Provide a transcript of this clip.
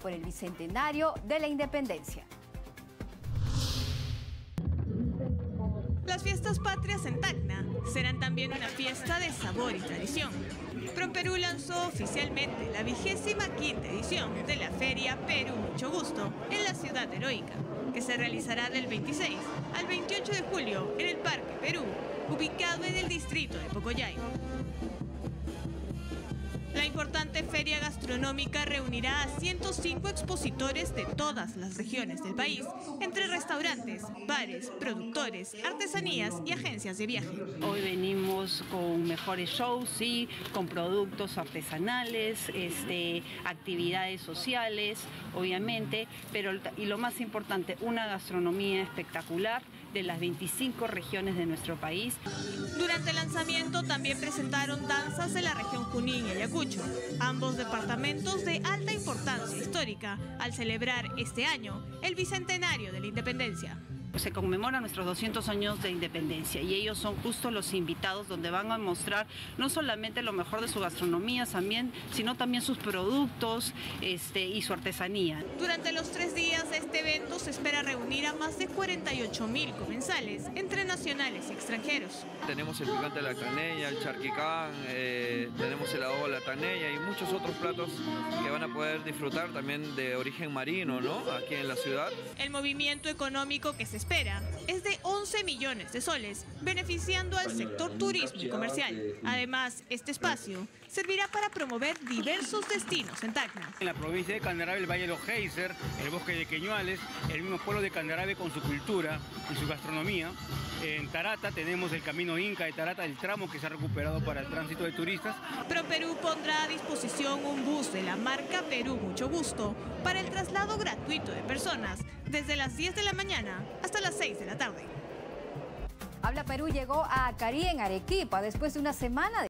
Por el bicentenario de la independencia. Las fiestas patrias en Tacna serán también una fiesta de sabor y tradición. ProPerú lanzó oficialmente la vigésima quinta edición de la Feria Perú Mucho Gusto en la ciudad heroica, que se realizará del 26 al 28 de julio en el Parque Perú, ubicado en el distrito de Pocoyay. La importante feria gastronómica reunirá a 105 expositores de todas las regiones del país, entre restaurantes, bares, productores, artesanías y agencias de viaje. Hoy venimos con mejores shows, sí, con productos artesanales, este, actividades sociales, obviamente, pero y lo más importante, una gastronomía espectacular de las 25 regiones de nuestro país. Durante el lanzamiento también presentaron danzas de la región Junín y Ayacucho, ambos departamentos de alta importancia histórica, al celebrar este año el bicentenario de la independencia se conmemora nuestros 200 años de independencia y ellos son justo los invitados donde van a mostrar no solamente lo mejor de su gastronomía también, sino también sus productos este, y su artesanía. Durante los tres días de este evento se espera reunir a más de 48 mil comensales, entre nacionales y extranjeros. Tenemos el picante de la taneña, el charquicán, eh, de la taneña y muchos otros platos que van a poder disfrutar también de origen marino, ¿no? Aquí en la ciudad. El movimiento económico que se espera es de 11 millones de soles, beneficiando al sector turismo y comercial. Además, este espacio servirá para promover diversos destinos en Tacna. En la provincia de Candarave, el Valle de los Geyser, el bosque de Queñuales, el mismo pueblo de Candarave con su cultura y su gastronomía. En Tarata tenemos el camino Inca de Tarata, el tramo que se ha recuperado para el tránsito de turistas. ProPerú pondrá a disposición un bus de la marca Perú Mucho Gusto para el traslado gratuito de personas desde las 10 de la mañana hasta las 6 de la tarde. Habla Perú llegó a Cari en Arequipa después de una semana de